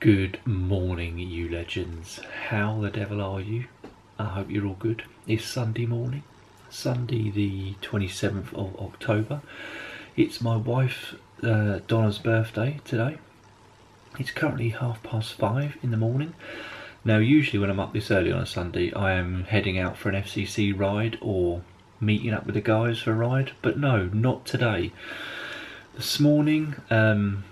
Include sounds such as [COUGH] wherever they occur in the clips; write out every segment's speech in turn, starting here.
Good morning, you legends. How the devil are you? I hope you're all good. It's Sunday morning, Sunday the 27th of October. It's my wife uh, Donna's birthday today. It's currently half past five in the morning. Now, usually when I'm up this early on a Sunday, I am heading out for an FCC ride or meeting up with the guys for a ride, but no, not today. This morning, um,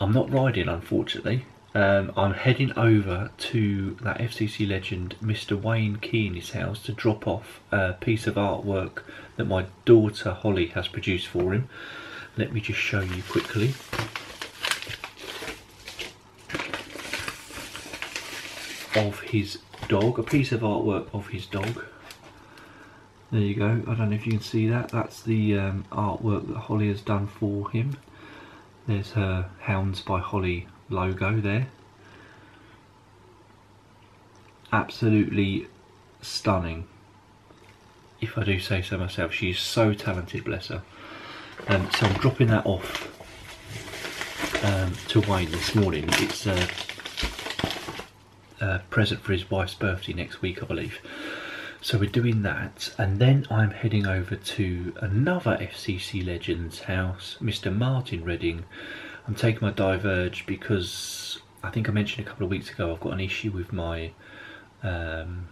I'm not riding, unfortunately. Um, I'm heading over to that FCC legend, Mr. Wayne Keeney's house, to drop off a piece of artwork that my daughter Holly has produced for him. Let me just show you quickly. Of his dog, a piece of artwork of his dog. There you go. I don't know if you can see that. That's the um, artwork that Holly has done for him. There's her Hounds by Holly logo there. Absolutely stunning. If I do say so myself, she's so talented, bless her. Um, so I'm dropping that off um, to Wayne this morning. It's a, a present for his wife's birthday next week, I believe. So we're doing that, and then I'm heading over to another FCC Legends house, Mr. Martin Redding. I'm taking my Diverge because I think I mentioned a couple of weeks ago I've got an issue with my um,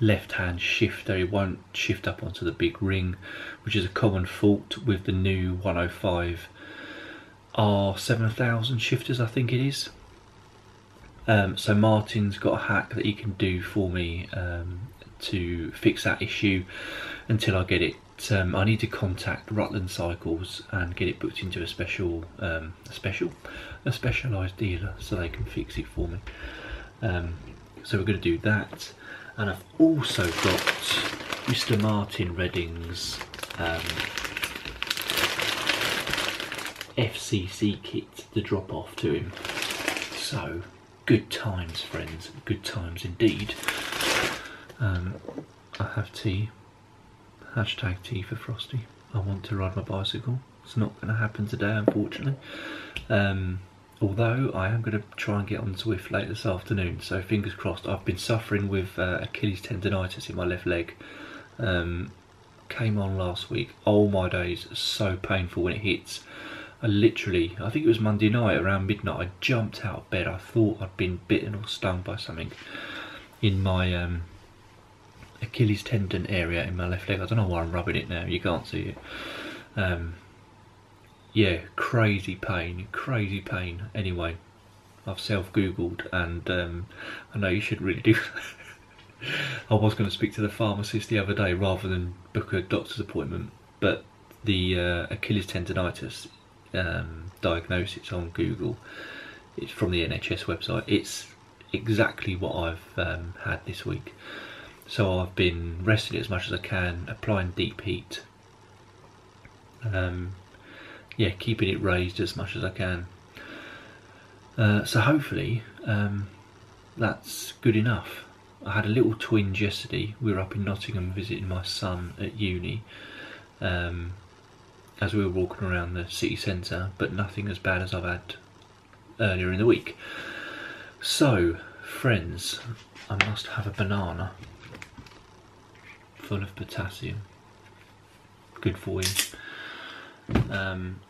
left hand shifter. It won't shift up onto the big ring, which is a common fault with the new 105 R7000 shifters, I think it is. Um, so Martin's got a hack that he can do for me um, to fix that issue until I get it. Um, I need to contact Rutland Cycles and get it booked into a special, um, a special, a specialised dealer so they can fix it for me. Um, so we're going to do that, and I've also got Mr. Martin Redding's um, FCC kit to drop off to him. So good times, friends. Good times indeed. Um, I have tea. Hashtag tea for Frosty. I want to ride my bicycle. It's not going to happen today, unfortunately. Um, although I am going to try and get on Zwift late this afternoon, so fingers crossed. I've been suffering with uh, Achilles tendonitis in my left leg. Um, came on last week. Oh my days, so painful when it hits. I literally, I think it was Monday night around midnight, I jumped out of bed. I thought I'd been bitten or stung by something in my um, Achilles tendon area in my left leg. I don't know why I'm rubbing it now, you can't see it. Um, yeah, crazy pain, crazy pain. Anyway, I've self googled and um, I know you should really do [LAUGHS] I was going to speak to the pharmacist the other day rather than book a doctor's appointment, but the uh, Achilles tendonitis um, diagnosis on Google, it's from the NHS website. It's exactly what I've um, had this week. So I've been resting it as much as I can, applying deep heat. Um, yeah, keeping it raised as much as I can. Uh, so hopefully um, that's good enough. I had a little twinge yesterday. We were up in Nottingham visiting my son at uni um, as we were walking around the city centre, but nothing as bad as I've had earlier in the week. So, friends, I must have a banana full of potassium. Good for you. Um,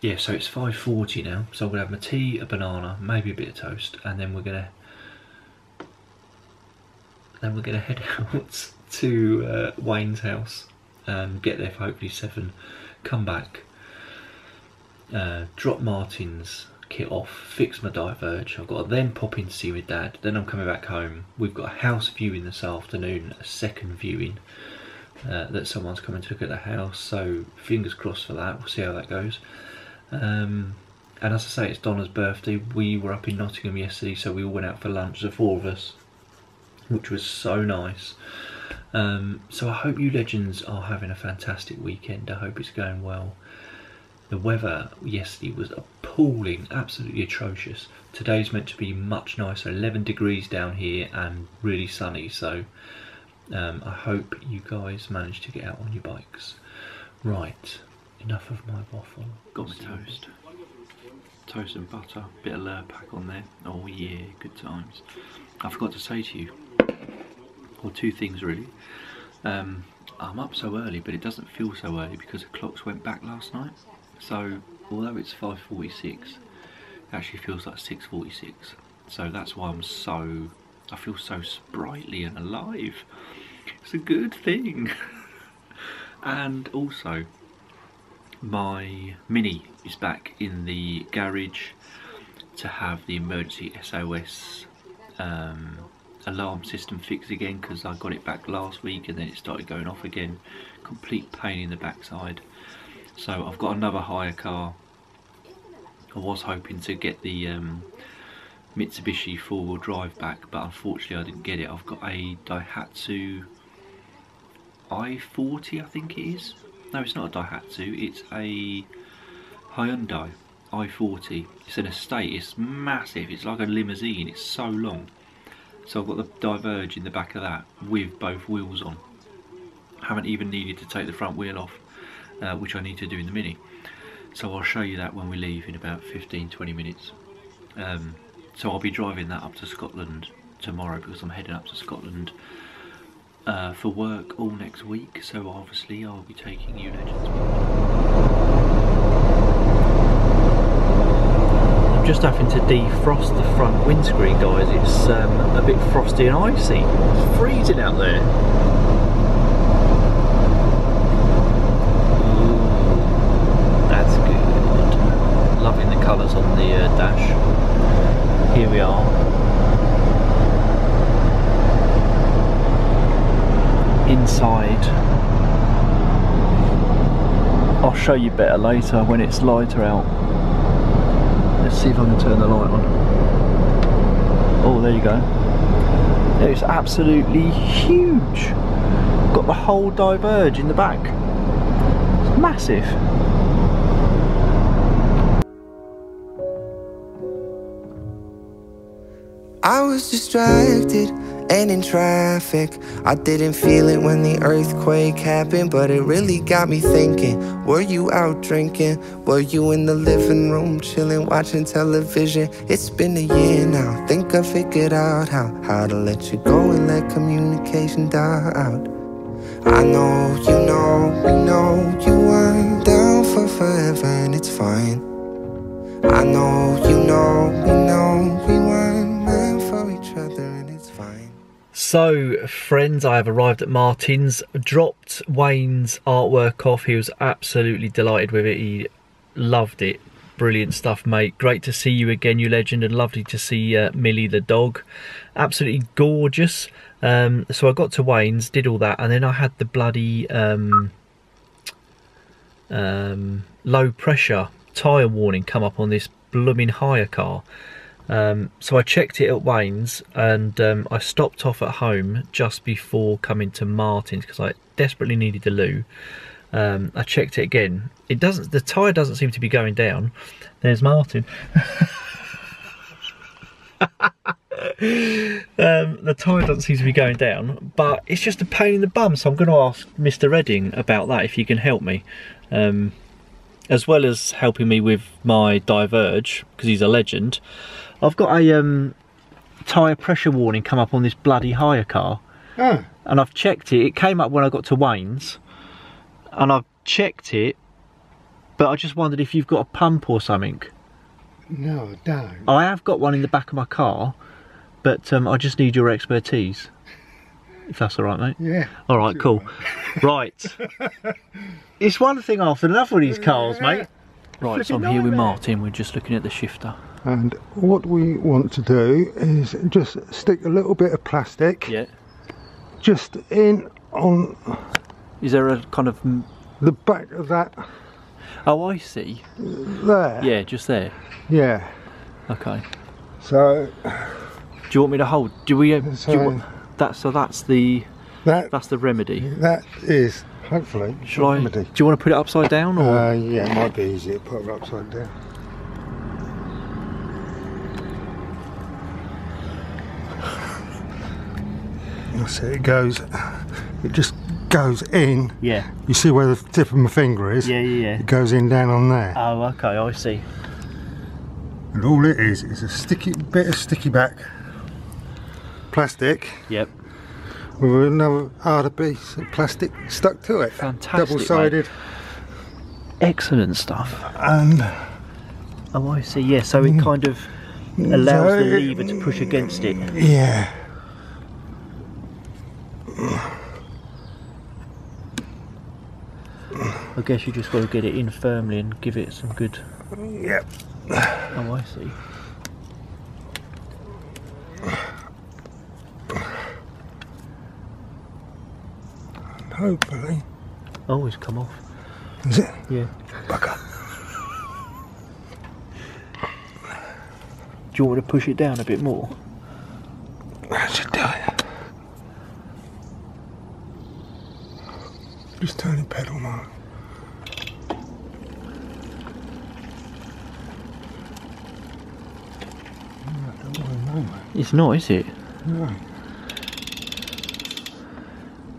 yeah, so it's 5.40 now, so I'm going to have my tea, a banana, maybe a bit of toast, and then we're going to then we're going [LAUGHS] to head out to uh, Wayne's house and get there for hopefully seven. Come back, uh, drop Martin's kit off, fix my diverge. I've got to then pop in to see my dad. Then I'm coming back home. We've got a house viewing this afternoon, a second viewing. Uh, that someone's coming to look at the house, so fingers crossed for that. We'll see how that goes. Um, and as I say, it's Donna's birthday. We were up in Nottingham yesterday, so we all went out for lunch, the four of us which was so nice. Um, so I hope you legends are having a fantastic weekend. I hope it's going well. The weather yesterday was appalling, absolutely atrocious. Today's meant to be much nicer, 11 degrees down here and really sunny. So um, I hope you guys manage to get out on your bikes. Right, enough of my waffle. Got my toast. toast and butter, bit of Lurpak on there. Oh yeah, good times. I forgot to say to you, or two things really. Um, I'm up so early, but it doesn't feel so early because the clocks went back last night. So although it's 5:46, it actually feels like 6:46. So that's why I'm so, I feel so sprightly and alive. It's a good thing. [LAUGHS] and also, my Mini is back in the garage to have the emergency SOS um, alarm system fixed again because I got it back last week and then it started going off again. Complete pain in the backside. So I've got another hire car. I was hoping to get the um, Mitsubishi four-wheel drive back but unfortunately I didn't get it. I've got a Daihatsu i40 I think it is. No it's not a Daihatsu, it's a Hyundai i40. It's an estate, it's massive, it's like a limousine, it's so long. So I've got the Diverge in the back of that with both wheels on. Haven't even needed to take the front wheel off, uh, which I need to do in the Mini. So I'll show you that when we leave in about 15-20 minutes. Um, so I'll be driving that up to Scotland tomorrow because I'm heading up to Scotland uh, for work all next week. So obviously I'll be taking you legends. I'm just having to defrost the front windscreen guys. It's um, a bit frosty and icy. It's freezing out there. Ooh, that's good. Loving the colours on the uh, dash. Here we are. Inside. I'll show you better later when it's lighter out. Let's see if I can turn the light on. Oh, there you go. It's absolutely huge. Got the whole diverge in the back. It's massive. Was distracted and in traffic. I didn't feel it when the earthquake happened, but it really got me thinking. Were you out drinking? Were you in the living room chilling, watching television? It's been a year now. Think I figured out how how to let you go and let communication die out. I know you know we know you weren't down for forever, and it's fine. I know you know we know we weren't So, friends, I have arrived at Martin's, dropped Wayne's artwork off. He was absolutely delighted with it. He loved it. Brilliant stuff, mate. Great to see you again, you legend, and lovely to see uh, Millie the dog. Absolutely gorgeous. Um, so I got to Wayne's, did all that, and then I had the bloody um, um, low pressure tyre warning come up on this blooming hire car. Um, so I checked it at Wayne's and um, I stopped off at home just before coming to Martin's because I desperately needed the loo. Um, I checked it again. It doesn't. The tyre doesn't seem to be going down. There's Martin. [LAUGHS] um, the tyre doesn't seem to be going down, but it's just a pain in the bum. So I'm going to ask Mr. Redding about that if you can help me. Um, as well as helping me with my Diverge, because he's a legend, I've got a um, tyre pressure warning come up on this bloody hire car. Oh, And I've checked it, it came up when I got to Wayne's, and I've checked it, but I just wondered if you've got a pump or something. no, I don't. I have got one in the back of my car, but um, I just need your expertise. If that's all right, mate. Yeah. All right, cool. Right. it's one thing after another with these cars, mate. Right, so I'm here with Martin. We're just looking at the shifter. And what we want to do is just stick a little bit of plastic Yeah. just in on Is there a kind of? the back of that Oh, I see. there. Yeah, just there. Yeah. Okay. So Do you want me to hold? Do we? Uh, do So- want, that so that's the that that's the remedy. that is hopefully Shall I? Do remedy. you want to put it upside down or? Uh, yeah, it might be easier to put it upside down. So it goes, it just goes in. yeah. You see where the tip of my finger is? Yeah, yeah, yeah. It goes in down on there. Oh, okay. I see. And all it is is a sticky bit of sticky back plastic Yep. with another harder piece of plastic stuck to it. Fantastic, Double sided. Excellent stuff. And Oh, I see. Yeah, so it mm. kind of allows So the it- lever to push against it. yeah. I guess you just got to get it in firmly and give it some good. Yep. Oh, I see. And Hopefully. Oh, it's come off. Is it? Yeah. Bugger. Do you want me to push it down a bit more? I should do it. Just turn the pedal, Mark. I don't really know, mate. It's not, is it? No.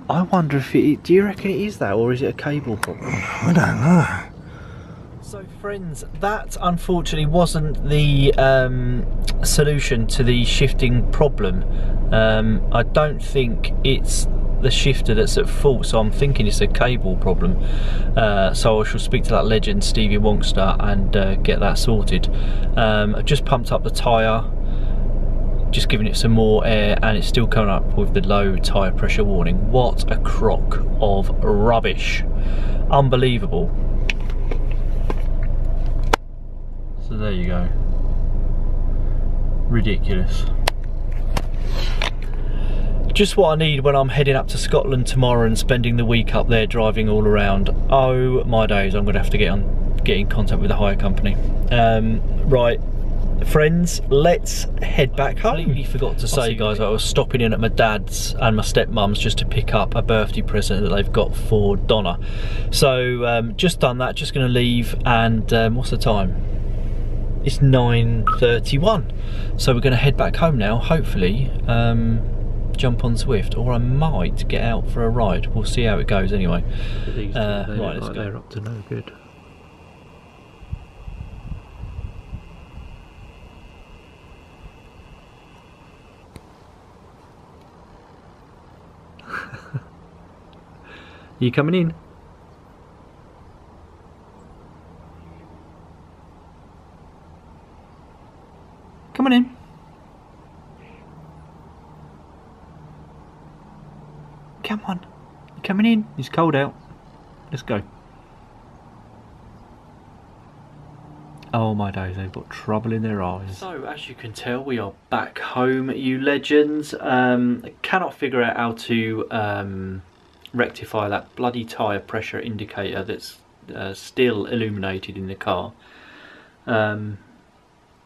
I wonder if it. Do you reckon it is that, or is it a cable problem? I don't know. So, friends, that unfortunately wasn't the um, solution to the shifting problem. Um, I don't think it's the shifter that's at fault, so I'm thinking it's a cable problem. Uh, so I shall speak to that legend, Stevie Wonkster, and uh, get that sorted. Um, I've just pumped up the tyre, just giving it some more air, and it's still coming up with the low tyre pressure warning. What a crock of rubbish! Unbelievable. So there you go. Ridiculous. Just what I need when I'm heading up to Scotland tomorrow and spending the week up there driving all around. Oh my days, I'm going to have to get on get in contact with the hire company. Um, right, friends, let's head back home. I completely forgot to say, guys, I was stopping in at my dad's and my stepmom's just to pick up a birthday present that they've got for Donna. So um, just done that. Just going to leave. And um, what's the time? It's 9:31. So we're going to head back home now. Hopefully, um, jump on Zwift, or I might get out for a ride. We'll see how it goes. Anyway, Uh, right, let's go. They're up to no good. [LAUGHS] you coming in? Come on in. Come on. You're coming in? It's cold out. Let's go. Oh my days, they've got trouble in their eyes. So, as you can tell, we are back home, you legends. Um, cannot figure out how to um, rectify that bloody tyre pressure indicator that's uh, still illuminated in the car. Um,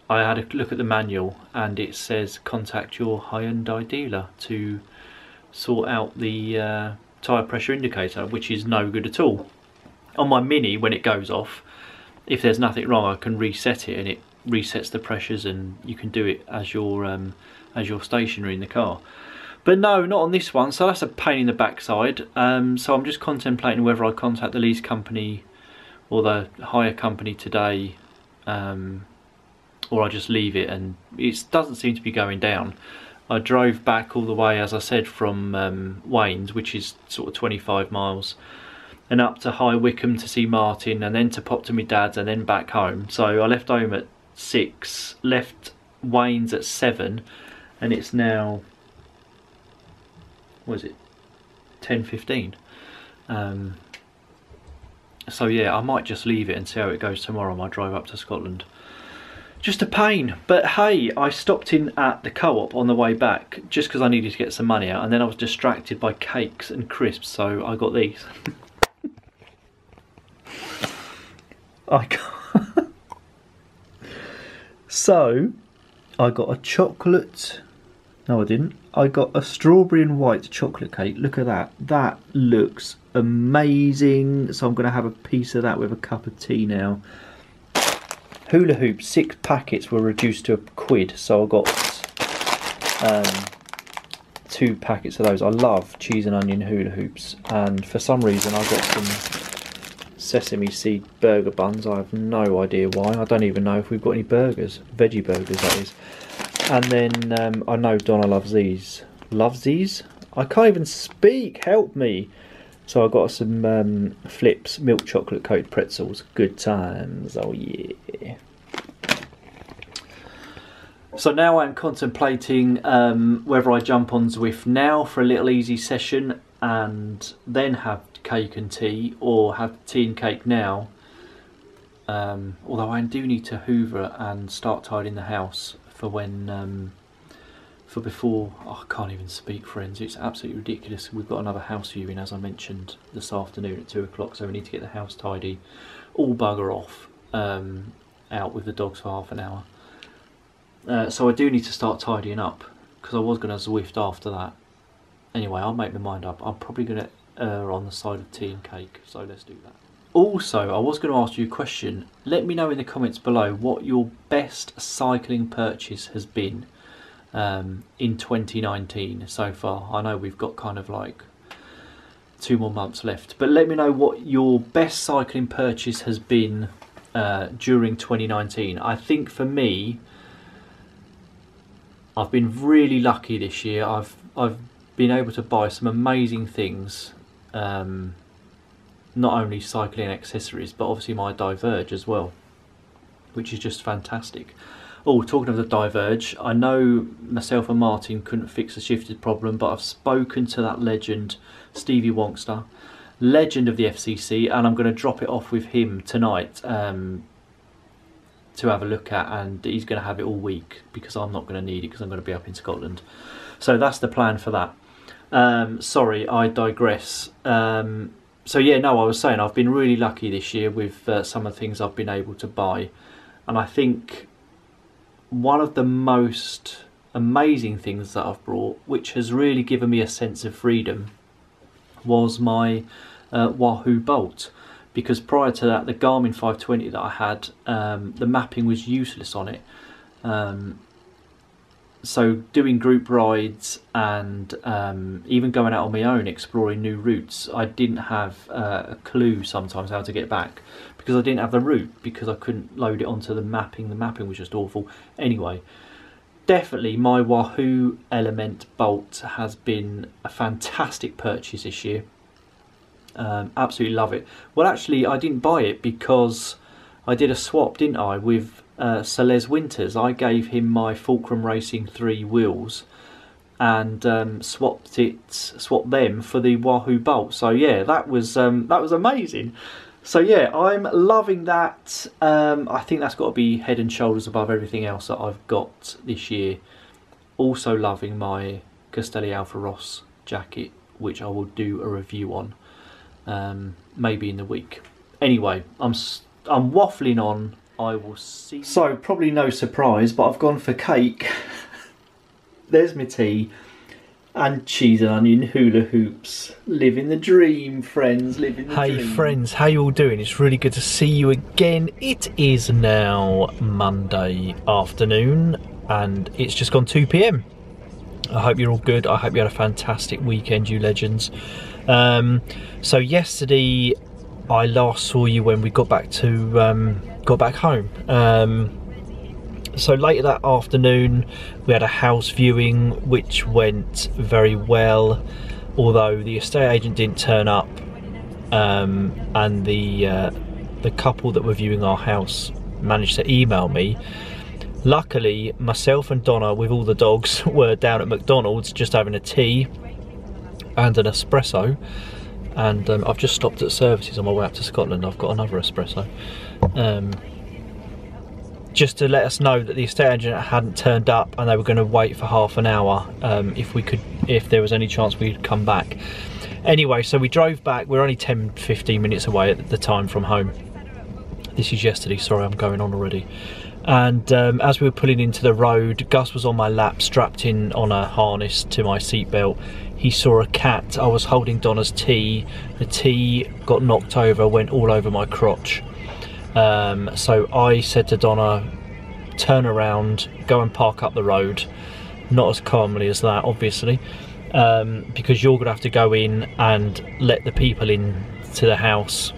I had a look at the manual and it says contact your Hyundai dealer to sort out the uh, tyre pressure indicator, which is no good at all. On my Mini, when it goes off, if there's nothing wrong, I can reset it and it resets the pressures, and you can do it as you're um, as you're stationary in the car. But no, not on this one. So that's a pain in the backside. Um, so I'm just contemplating whether I contact the lease company or the hire company today, um, or I just leave it. And it doesn't seem to be going down. I drove back all the way, as I said, from um, Waynes, which is sort of 25 miles, and up to High Wycombe to see Martin, and then to pop to my dad's, and then back home. So I left home at six, left Wayne's at seven, and it's now what is it, ten fifteen. Um, so yeah, I might just leave it and see how it goes tomorrow on my drive up to Scotland. Just a pain, but hey, I stopped in at the co-op on the way back just because I needed to get some money out, and then I was distracted by cakes and crisps, so I got these. [LAUGHS] I got [LAUGHS] so I got a chocolate. No, I didn't. I got a strawberry and white chocolate cake. Look at that. That looks amazing. So I'm going to have a piece of that with a cup of tea now. Hula hoops, six packets were reduced to a quid. So I got um, two packets of those. I love cheese and onion hula hoops. And for some reason I got some sesame seed burger buns. I have no idea why. I don't even know if we've got any burgers, veggie burgers that is. And then um, I know Donna loves these. Loves these? I can't even speak. Help me. So I got some um, Flipz, milk chocolate coated pretzels. Good times. Oh yeah. So now I'm contemplating um, whether I jump on Zwift now for a little easy session and then have cake and tea or have tea and cake now. Um, although I do need to hoover and start tidying the house for when um, for before oh, I can't even speak friends. It's absolutely ridiculous. We've got another house viewing as I mentioned this afternoon at two o'clock so we need to get the house tidy. All bugger off um, out with the dogs for half an hour. Uh, so I do need to start tidying up because I was going to Zwift after that. Anyway I'll make my mind up. I'm probably going to err on the side of tea and cake so let's do that. Also I was going to ask you a question. Let me know in the comments below what your best cycling purchase has been um, in 2019 so far. I know we've got kind of like two more months left, but let me know what your best cycling purchase has been uh, during 2019. I think for me, I've been really lucky this year. I've I've been able to buy some amazing things. Um, not only cycling accessories, but obviously my Diverge as well, which is just fantastic. Oh, talking of the Diverge, I know myself and Martin couldn't fix the shifted problem, but I've spoken to that legend, Stevie Wonkster, legend of the FCC, and I'm going to drop it off with him tonight um, to have a look at, and he's going to have it all week because I'm not going to need it because I'm going to be up in Scotland. So that's the plan for that. Um, sorry, I digress. Um, so yeah, no, I was saying I've been really lucky this year with uh, some of the things I've been able to buy, and I think one of the most amazing things that I've brought, which has really given me a sense of freedom, was my uh, Wahoo Bolt. Because prior to that, the Garmin 520 that I had, um, the mapping was useless on it. Um, so doing group rides and um, even going out on my own exploring new routes i didn't have uh, a clue sometimes how to get back because i didn't have the route because i couldn't load it onto the mapping the mapping was just awful anyway definitely my wahoo element bolt has been a fantastic purchase this year um, absolutely love it well actually i didn't buy it because i did a swap didn't i with uh, Celez Winters. I gave him my Fulcrum Racing 3 wheels and um, swapped it, swapped them for the Wahoo Bolt. So yeah, that was um, that was amazing. So yeah, I'm loving that. Um, I think that's got to be head and shoulders above everything else that I've got this year. Also loving my Castelli Alpha RoS jacket, which I will do a review on, um, maybe in the week. Anyway, I'm I'm waffling on I will see. So, probably no surprise, but I've gone for cake. [LAUGHS] There's my tea. And cheese and onion hula hoops. Living the dream, friends. Living the hey, dream. Hey, friends, how you all doing? It's really good to see you again. It is now Monday afternoon, and it's just gone 2 pm. I hope you're all good. I hope you had a fantastic weekend, you legends. Um, so, yesterday I last saw you when we got back to um, got back home. Um, so later that afternoon, we had a house viewing, which went very well. Although the estate agent didn't turn up, um, and the uh, the couple that were viewing our house managed to email me. Luckily, myself and Donna, with all the dogs, [LAUGHS] were down at McDonald's just having a tea and an espresso and um, I've just stopped at services on my way up to Scotland. I've got another espresso. Um, just to let us know that the estate agent hadn't turned up and they were going to wait for half an hour um, if we could, if there was any chance we'd come back. Anyway, so we drove back. We're only 10, 15 minutes away at the time from home. This is yesterday. Sorry, I'm going on already. And um, as we were pulling into the road, Gus was on my lap, strapped in on a harness to my seatbelt he saw a cat. I was holding Donna's tea. The tea got knocked over, went all over my crotch. Um, so I said to Donna, turn around, go and park up the road. Not as calmly as that, obviously, um, because you're going to have to go in and let the people in to the house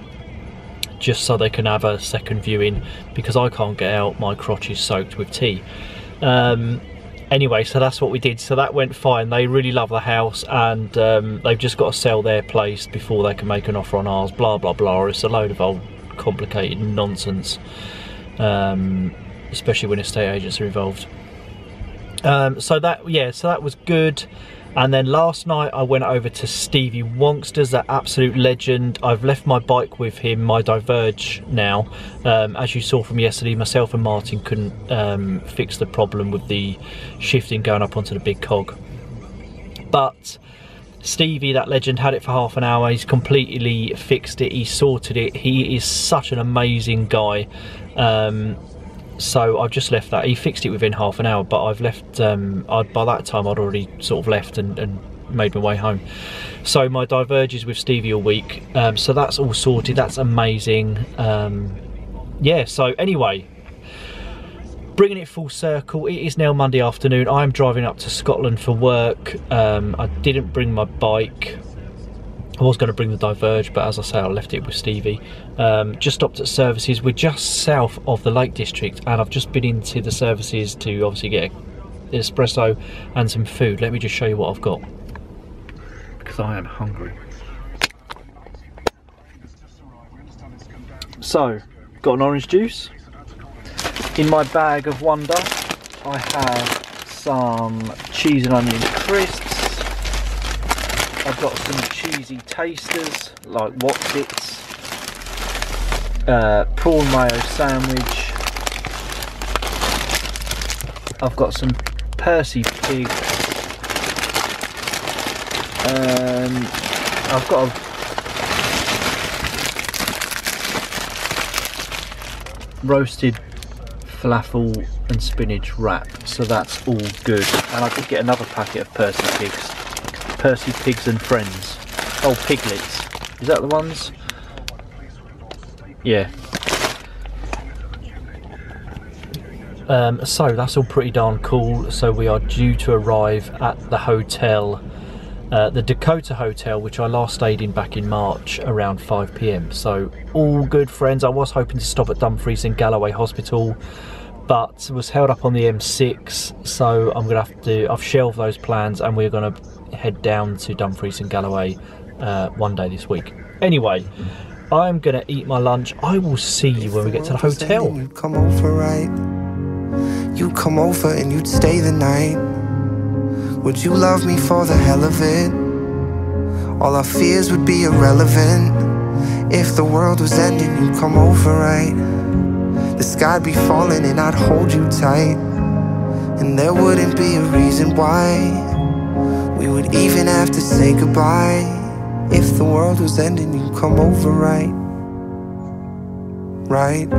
just so they can have a second viewing because I can't get out. My crotch is soaked with tea. Um, anyway, so that's what we did. So that went fine. They really love the house and um, they've just got to sell their place before they can make an offer on ours. Blah blah blah. It's a load of old complicated nonsense, um, especially when estate agents are involved. Um, so that yeah, so that was good. And then last night I went over to Stevie Wonksters, that absolute legend. I've left my bike with him, my Diverge now. Um, as you saw from yesterday, myself and Martin couldn't um, fix the problem with the shifting going up onto the big cog. But Stevie, that legend, had it for half an hour. He's completely fixed it. He sorted it. He is such an amazing guy. Um, so I've just left that. He fixed it within half an hour, but I've left. Um, I'd, by that time, I'd already sort of left and, and made my way home. So my diverges with Stevie all week. Um, so that's all sorted. That's amazing. Um, yeah. So anyway, bringing it full circle. It is now Monday afternoon. I'm driving up to Scotland for work. Um, I didn't bring my bike. I was going to bring the Diverge, but as I say, I left it with Stevie. Um, just stopped at services. We're just south of the Lake District, and I've just been into the services to obviously get an espresso and some food. Let me just show you what I've got. Because I am hungry. So, got an orange juice. In my bag of wonder, I have some cheese and onion crisps. I've got some cheesy tasters like Wotsits, uh, prawn mayo sandwich. I've got some Percy pig. Um, I've got a roasted falafel and spinach wrap, so that's all good. And I did get another packet of Percy pigs. Percy Pigs and Friends. Oh, Piglets. Is that the ones? Yeah. Um, so that's all pretty darn cool. So we are due to arrive at the hotel, uh, the Dakota Hotel, which I last stayed in back in March around 5 pm. So all good, friends. I was hoping to stop at Dumfries and Galloway Hospital, but was held up on the M6. So I'm gonna have to. I've shelved those plans, and we're gonna head down to Dumfries and Galloway uh, one day this week. Anyway, I'm gonna eat my lunch. I will see you when we get to the hotel. You come over, right? You come over and you'd stay the night. Would you love me for the hell of it? All our fears would be irrelevant. If the world was ending, you'd come over, right? The sky'd be falling and I'd hold you tight. And there wouldn't be a reason why we would even have to say goodbye. If the world was ending, you'd come over, right? Right?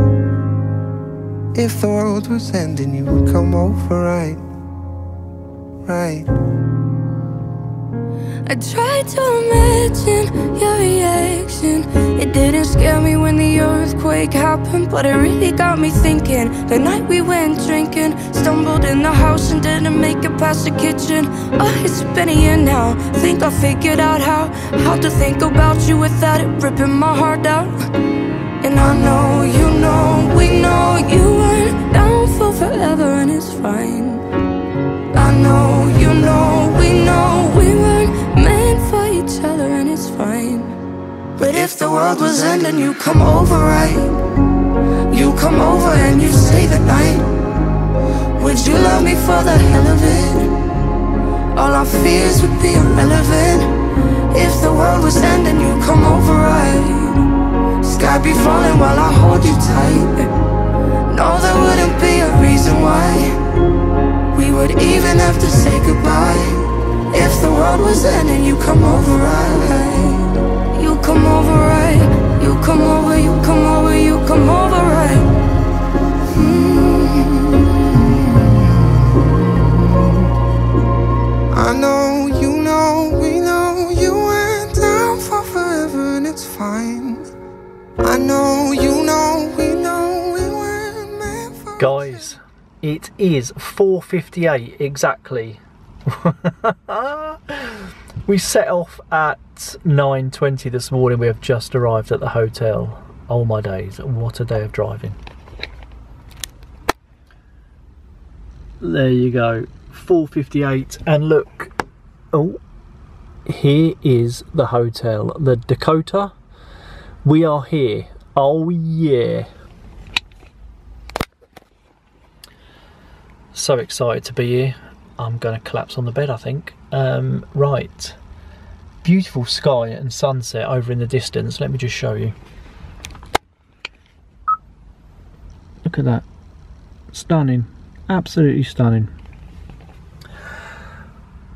If the world was ending, you would come over, right? Right? I tried to imagine your reaction. It didn't scare me when the earthquake happened, but it really got me thinking. The night we went drinking, stumbled in the house and didn't make it past the kitchen. Oh, it's been a year now. Think I figured out how how to think about you without it ripping my heart out. And I know you know we know you weren't down for forever, and it's fine. I know you know we know we weren't meant for each other and it's fine. But if the world was ending, you come over, right? You come over and you stay the night. Would you love me for the hell of it? All our fears would be irrelevant. If the world was ending, you come over, right? Sky be falling while I hold you tight. No, there wouldn't be a reason why we would even have to say goodbye. If the world was ending, you come over, right? You come over right. You come over, you come over, you come over right. Mm. I know, you know, it is 4.58 exactly. [LAUGHS] we set off at 9.20 this morning. We have just arrived at the hotel. Oh my days, what a day of driving. There you go, 458 and look, oh, here is the hotel, the Dakota. We are here, oh yeah. So excited to be here. I'm going to collapse on the bed, I think. Um, right, beautiful sky and sunset over in the distance. Let me just show you. Look at that. Stunning. Absolutely stunning.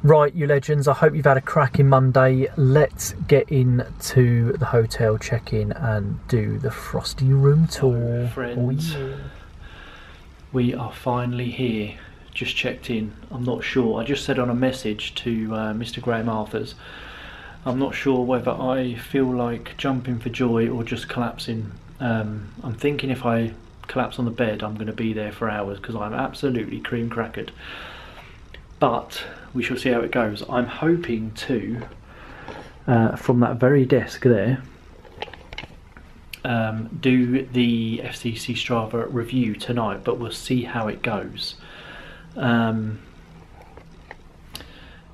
Right, you legends, I hope you've had a cracking Monday. Let's get into the hotel, check in, and do the Frosty room tour. friends. Oh, yeah. We are finally here. Just checked in. I'm not sure. I just said on a message to uh, Mr. Graham Arthurs. I'm not sure whether I feel like jumping for joy or just collapsing. Um, I'm thinking if I collapse on the bed, I'm going to be there for hours because I'm absolutely cream crackered. But we shall see how it goes. I'm hoping to, uh, from that very desk there, um, do the FCC Strava review tonight, but we'll see how it goes. Um,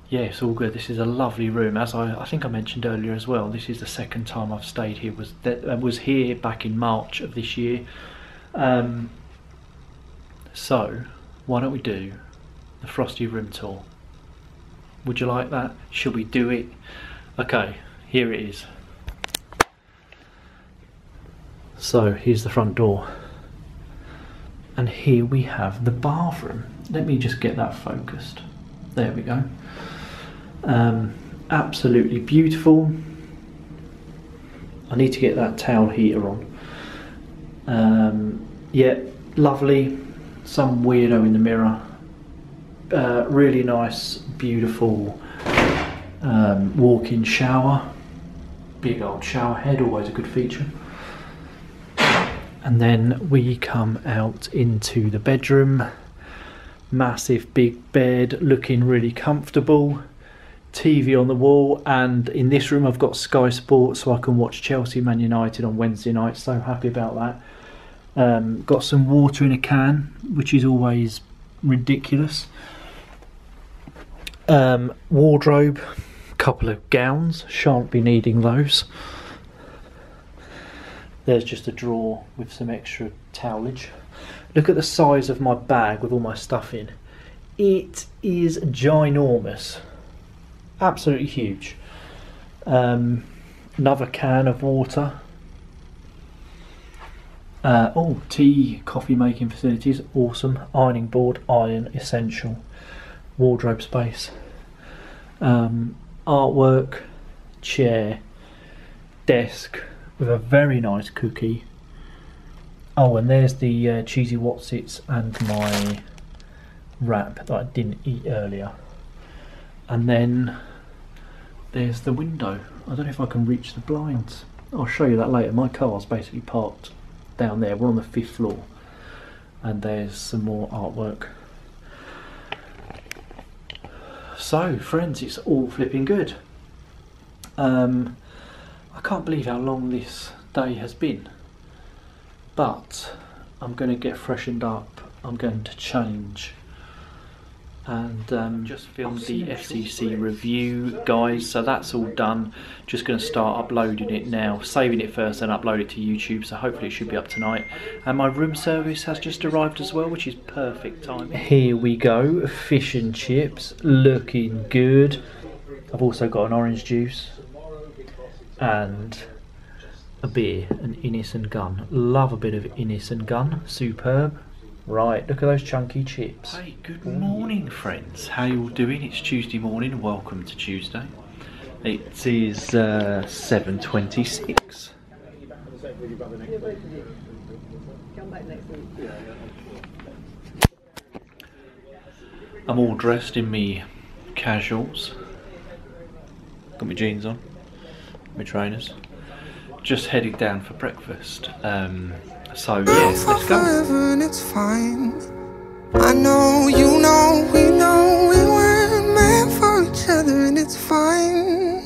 yeah, it's all good. This is a lovely room, as I, I think I mentioned earlier as well. This is the second time I've stayed here. Was that uh, was here back in March of this year. Um, so, why don't we do the Frosty room tour? Would you like that? Should we do it? Okay, here it is. So here's the front door. And here we have the bathroom. Let me just get that focused. There we go. Um, absolutely beautiful. I need to get that towel heater on. Um, yeah, lovely. Some weirdo in the mirror. Uh, really nice, beautiful um, walk-in shower. Big old shower head, always a good feature. And then we come out into the bedroom. Massive big bed, looking really comfortable. TV on the wall, and in this room I've got Sky Sports so I can watch Chelsea Man United on Wednesday night. So happy about that. Um, got some water in a can, which is always ridiculous. Um, wardrobe, couple of gowns, shan't be needing those. There's just a drawer with some extra towelage. Look at the size of my bag with all my stuff in. It is ginormous. Absolutely huge. Um, another can of water. Uh, oh, tea, coffee making facilities, awesome. Ironing board, iron, essential. Wardrobe space. Um, artwork, chair, desk with a very nice cookie. Oh, and there's the uh, cheesy Wotsits and my wrap that I didn't eat earlier. And then there's the window. I don't know if I can reach the blinds. I'll show you that later. My car's basically parked down there. We're on the fifth floor. And there's some more artwork. So, friends, it's all flipping good. Um, I can't believe how long this day has been. But I'm going to get freshened up. I'm going to change and um, just filmed the FCC review, guys. So that's all done. Just going to start uploading it now, saving it first, and upload it to YouTube. So hopefully it should be up tonight. And my room service has just arrived as well, which is perfect time. Here we go, fish and chips, looking good. I've also got an orange juice and a beer, an Innis and Gunn. Love a bit of Innis and Gunn, superb. Right, look at those chunky chips. Hey, good morning, friends. How you all doing? It's Tuesday morning. Welcome to Tuesday. It is uh, seven twenty-six. I'm all dressed in me casuals. Got my jeans on, my trainers. Just heading down for breakfast. Um, so yes, let's go. forever and it's fine. I know, you know, we know we weren't meant for each other and it's fine.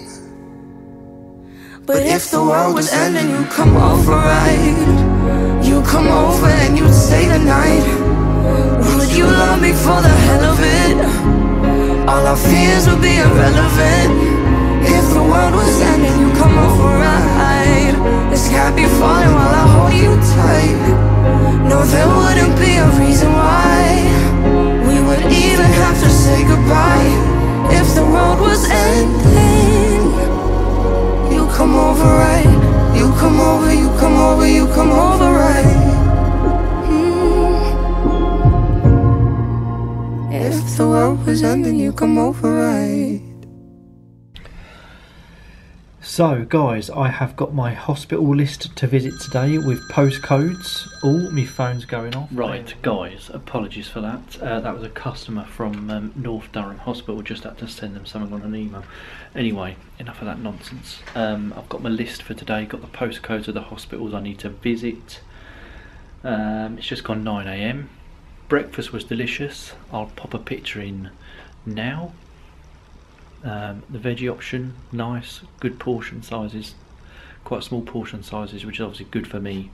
But if the world was ending, you'd come over right. You come over and you'd stay the night. Would you love me for the hell of it? All our fears would be irrelevant. World was ending, you come over right. The sky be falling while I hold you tight. No, there wouldn't be a reason why we would even have to say goodbye. If the world was ending, you come over right. You come over, you come over, you come over right. Mm. If the world was ending, you come over right. So, guys, I have got my hospital list to visit today with postcodes. Oh, my phone's going off. Right, guys, apologies for that. Uh, that was a customer from um, North Durham Hospital. Just had to send them something on an email. Anyway, enough of that nonsense. Um, I've got my list for today. Got the postcodes of the hospitals I need to visit. Um, it's just gone 9 a.m. Breakfast was delicious. I'll pop a picture in now. Um, the veggie option, nice, good portion sizes, quite small portion sizes, which is obviously good for me.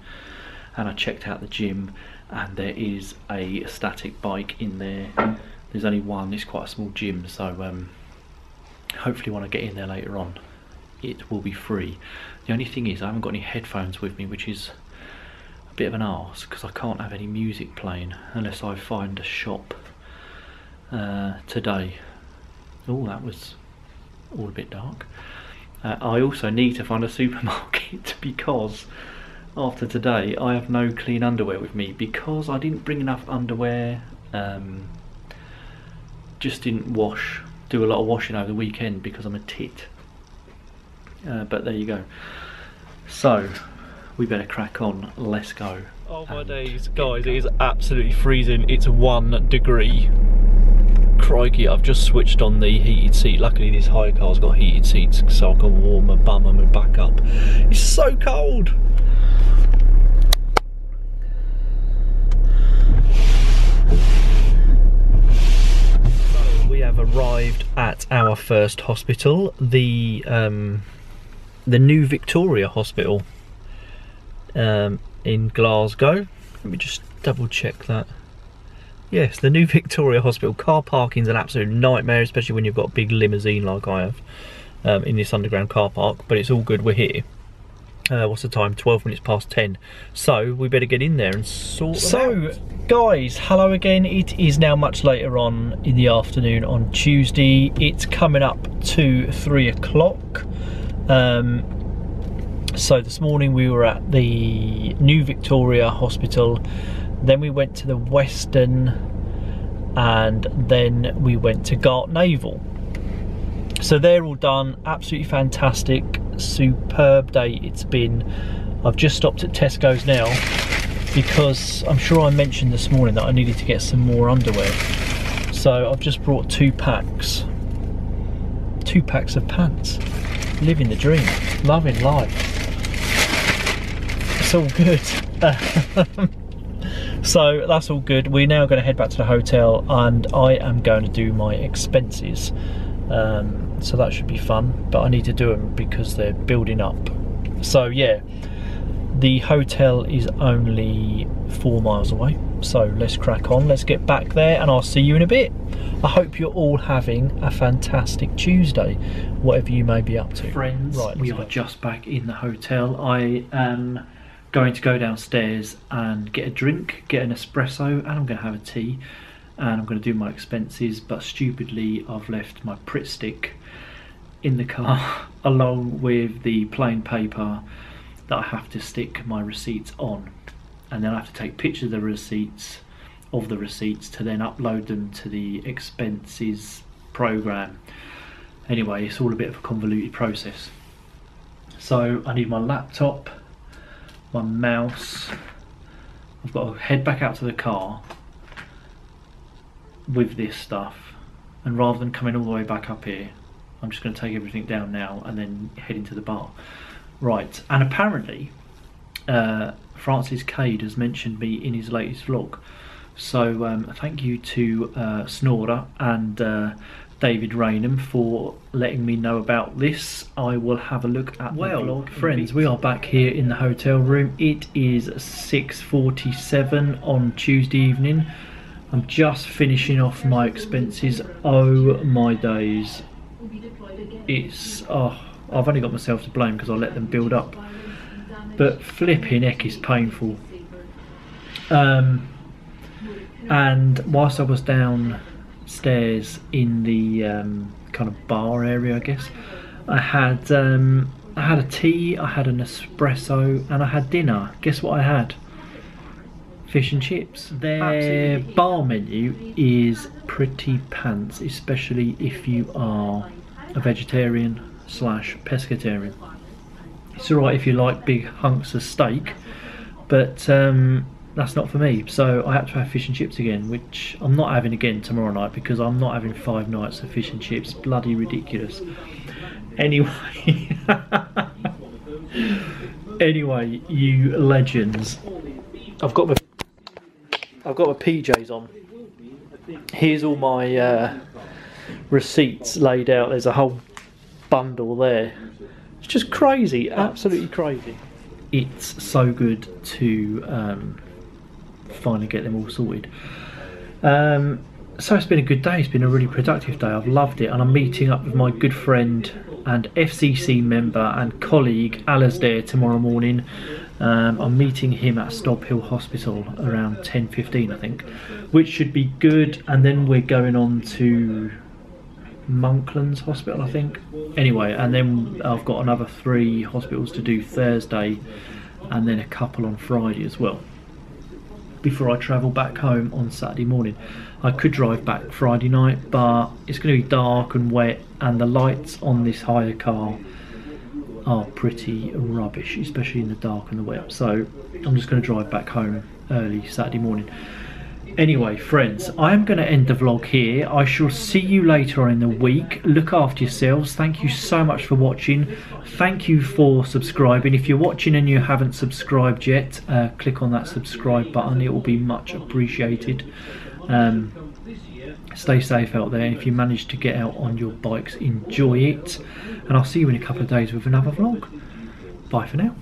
And I checked out the gym, and there is a static bike in there. There's only one. It's quite a small gym, so um, hopefully when I get in there later on, it will be free. The only thing is I haven't got any headphones with me, which is a bit of an arse because I can't have any music playing unless I find a shop uh, today. Oh, that was all a bit dark. Uh, I also need to find a supermarket [LAUGHS] because after today I have no clean underwear with me because I didn't bring enough underwear. Um, just didn't wash, do a lot of washing over the weekend because I'm a tit. Uh, but there you go. So we better crack on. Let's go. Oh my days, guys! It is absolutely freezing. It's one degree crikey, I've just switched on the heated seat. Luckily this high car's got heated seats so I can warm my bum and my back up. It's so cold. We have arrived at our first hospital, the um, the new Victoria Hospital um, in Glasgow. Let me just double check that. Yes, the new Victoria Hospital. Car parking's an absolute nightmare, especially when you've got a big limousine like I have um, in this underground car park. But it's all good, we're here. Uh, what's the time? 12 minutes past 10. So we better get in there and sort So, out. guys, hello again. It is now much later on in the afternoon on Tuesday. It's coming up to 3 o'clock. Um, so this morning we were at the New Victoria Hospital then we went to the Western and then we went to Gartnavel. So they're all done, absolutely fantastic, superb day it's been. I've just stopped at Tesco's now because I'm sure I mentioned this morning that I needed to get some more underwear. So I've just brought two packs, two packs of pants. Living the dream, loving life. It's all good. [LAUGHS] Um, So that's all good. We're now going to head back to the hotel and I am going to do my expenses. Um, so that should be fun, but I need to do them because they're building up. So yeah, the hotel is only four miles away. So let's crack on, let's get back there and I'll see you in a bit. I hope you're all having a fantastic Tuesday, whatever you may be up to. Friends, right, we are just back in the hotel. I am going to go downstairs and get a drink, get an espresso, and I'm going to have a tea. And I'm going to do my expenses, but stupidly, I've left my Pritt stick in the car [LAUGHS] along with the plain paper that I have to stick my receipts on. And then I have to take pictures of the receipts of the receipts to then upload them to the expenses program. Anyway, it's all a bit of a convoluted process. So I need my laptop my mouse. I've got to head back out to the car with this stuff and rather than coming all the way back up here I'm just going to take everything down now and then head into the bar. Right, and apparently uh, Francis Cade has mentioned me in his latest vlog. So um, thank you to uh, Snorder and uh, David Raynham for letting me know about this. I will have a look at well, the vlog. Friends, we are back here in the hotel room. It is 6.47 on Tuesday evening. I'm just finishing off my expenses. Oh my days. It's, oh, I've only got myself to blame because I let them build up. But flipping heck is painful. Um, and whilst I was downstairs in the um, kind of bar area, I guess, I had um, I had a tea, I had an espresso, and I had dinner. Guess what I had? Fish and chips. Their Absolutely. bar menu is pretty pants, especially if you are a vegetarian slash pescatarian. It's alright if you like big hunks of steak, but um, that's not for me. So I had to have fish and chips again, which I'm not having again tomorrow night because I'm not having five nights of fish and chips. Bloody ridiculous. Anyway, [LAUGHS] anyway, you legends. I've got my I've got my PJs on. Here's all my uh, receipts laid out. There's a whole bundle there. It's just crazy, absolutely crazy. It's so good to um, finally get them all sorted. Um, so it's been a good day. It's been a really productive day. I've loved it, and I'm meeting up with my good friend and FCC member and colleague Alasdair tomorrow morning. Um, I'm meeting him at Stobhill Hospital around 10:15, I think, which should be good. And then we're going on to Monklands Hospital, I think. Anyway, and then I've got another three hospitals to do Thursday, and then a couple on Friday as well before I travel back home on Saturday morning. I could drive back Friday night, but it's going to be dark and wet, and the lights on this hire car are pretty rubbish, especially in the dark and the wet. So I'm just going to drive back home early Saturday morning. Anyway, friends, I am going to end the vlog here. I shall see you later in the week. Look after yourselves. Thank you so much for watching. Thank you for subscribing. If you're watching and you haven't subscribed yet, uh, click on that subscribe button. It will be much appreciated. Um, stay safe out there. If you manage to get out on your bikes, enjoy it. And I'll see you in a couple of days with another vlog. Bye for now.